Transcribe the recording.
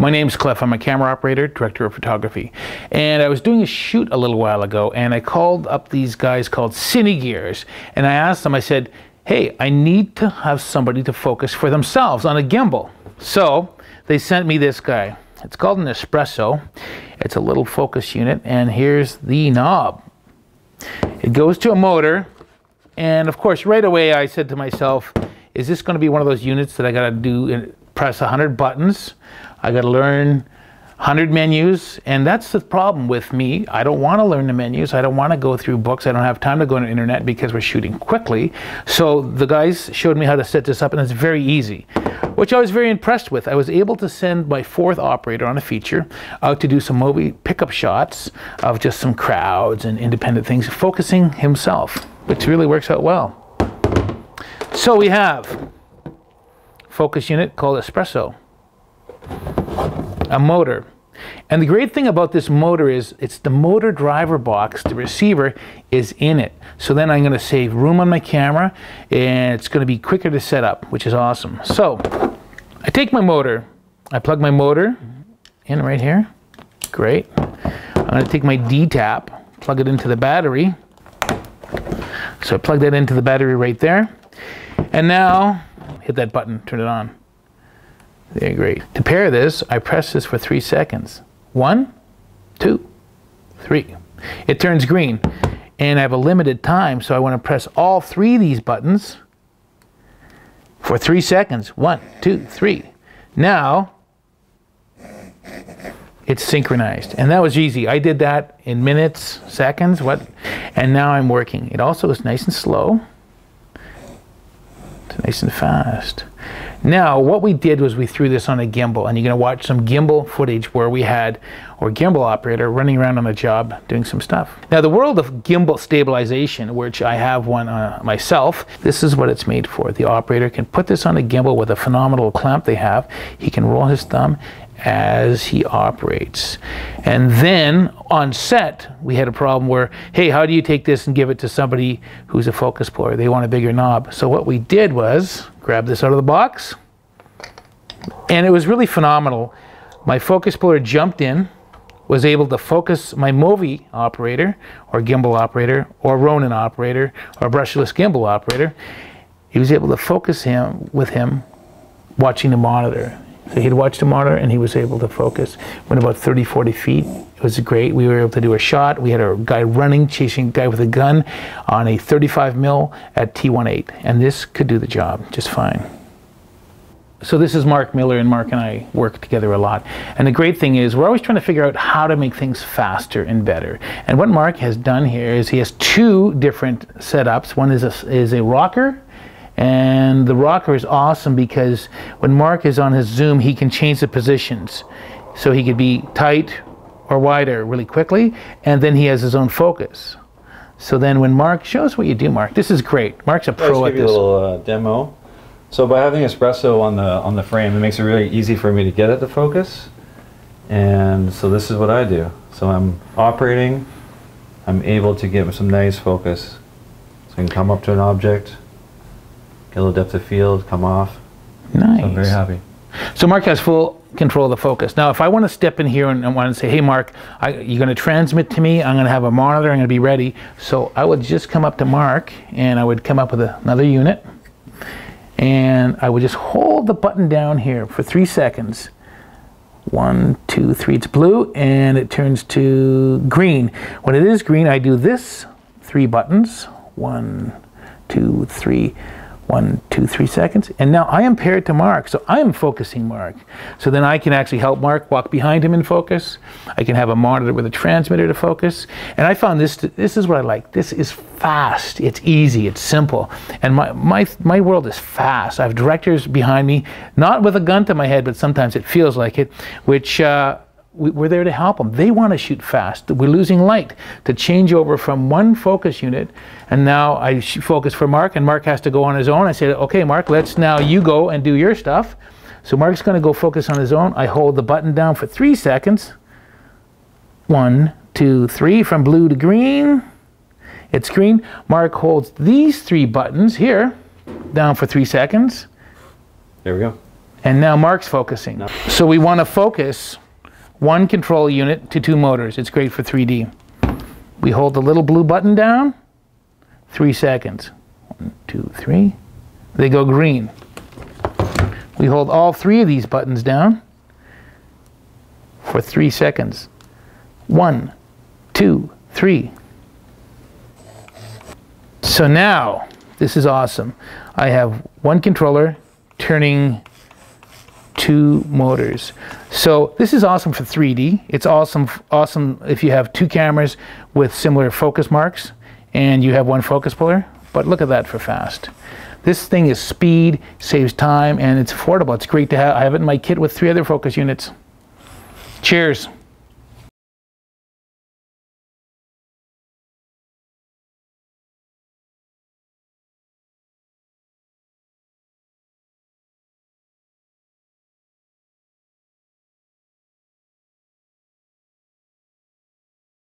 My name's Cliff. I'm a camera operator, director of photography. And I was doing a shoot a little while ago and I called up these guys called Cinegears and I asked them, I said, hey, I need to have somebody to focus for themselves on a gimbal. So they sent me this guy. It's called an Espresso. It's a little focus unit and here's the knob. It goes to a motor and of course right away I said to myself, is this going to be one of those units that I got to do and press 100 buttons I got to learn 100 menus, and that's the problem with me. I don't want to learn the menus. I don't want to go through books. I don't have time to go on the internet because we're shooting quickly. So the guys showed me how to set this up, and it's very easy, which I was very impressed with. I was able to send my fourth operator on a feature out to do some movie pickup shots of just some crowds and independent things, focusing himself, which really works out well. So we have focus unit called Espresso a motor. And the great thing about this motor is it's the motor driver box, the receiver is in it. So then I'm gonna save room on my camera and it's gonna be quicker to set up, which is awesome. So I take my motor, I plug my motor in right here, great. I'm gonna take my D-tap, plug it into the battery. So I plug that into the battery right there. And now hit that button, turn it on. There, great. To pair this, I press this for three seconds. One, two, three. It turns green. And I have a limited time, so I want to press all three of these buttons for three seconds. One, two, three. Now, it's synchronized. And that was easy. I did that in minutes, seconds, what? And now I'm working. It also is nice and slow. It's nice and fast. Now, what we did was we threw this on a gimbal, and you're going to watch some gimbal footage where we had our gimbal operator running around on a job doing some stuff. Now, the world of gimbal stabilization, which I have one uh, myself, this is what it's made for. The operator can put this on a gimbal with a phenomenal clamp they have. He can roll his thumb as he operates. And then on set, we had a problem where, hey, how do you take this and give it to somebody who's a focus puller? They want a bigger knob. So what we did was grab this out of the box, and it was really phenomenal. My focus puller jumped in, was able to focus my Movi operator, or gimbal operator, or Ronin operator, or brushless gimbal operator. He was able to focus him with him watching the monitor so he'd watch the monitor and he was able to focus. Went about 30, 40 feet. It was great. We were able to do a shot. We had a guy running, chasing a guy with a gun on a 35 mil at T18. And this could do the job just fine. So this is Mark Miller, and Mark and I work together a lot. And the great thing is we're always trying to figure out how to make things faster and better. And what Mark has done here is he has two different setups. One is a, is a rocker and the rocker is awesome because when Mark is on his zoom, he can change the positions. So he could be tight or wider really quickly, and then he has his own focus. So then when Mark, show us what you do, Mark. This is great. Mark's a pro at this. give you a little uh, demo. So by having espresso on the on the frame, it makes it really easy for me to get at the focus. And so this is what I do. So I'm operating, I'm able to get some nice focus. So I can come up to an object, Get a little depth of field, come off. Nice. So I'm very happy. So Mark has full control of the focus. Now, if I want to step in here and, I want to say, hey, Mark, I, you're going to transmit to me. I'm going to have a monitor. I'm going to be ready. So I would just come up to Mark and I would come up with another unit. And I would just hold the button down here for three seconds. One, two, three, it's blue and it turns to green. When it is green, I do this three buttons. One, two, three one, two, three seconds. And now I am paired to Mark, so I am focusing Mark. So then I can actually help Mark walk behind him in focus. I can have a monitor with a transmitter to focus. And I found this, this is what I like. This is fast, it's easy, it's simple. And my, my, my world is fast. I have directors behind me, not with a gun to my head, but sometimes it feels like it, which uh, we're there to help them. They want to shoot fast. We're losing light to change over from one focus unit. And now I focus for Mark, and Mark has to go on his own. I say, okay, Mark, let's now you go and do your stuff. So Mark's going to go focus on his own. I hold the button down for three seconds. One, two, three, from blue to green. It's green. Mark holds these three buttons here down for three seconds. There we go. And now Mark's focusing. So we want to focus one control unit to two motors. It's great for 3D. We hold the little blue button down, three seconds. One, two, three. They go green. We hold all three of these buttons down for three seconds. One, two, three. So now, this is awesome. I have one controller turning two motors. So this is awesome for 3D. It's awesome, awesome if you have two cameras with similar focus marks and you have one focus puller. But look at that for fast. This thing is speed, saves time, and it's affordable. It's great to have. I have it in my kit with three other focus units. Cheers.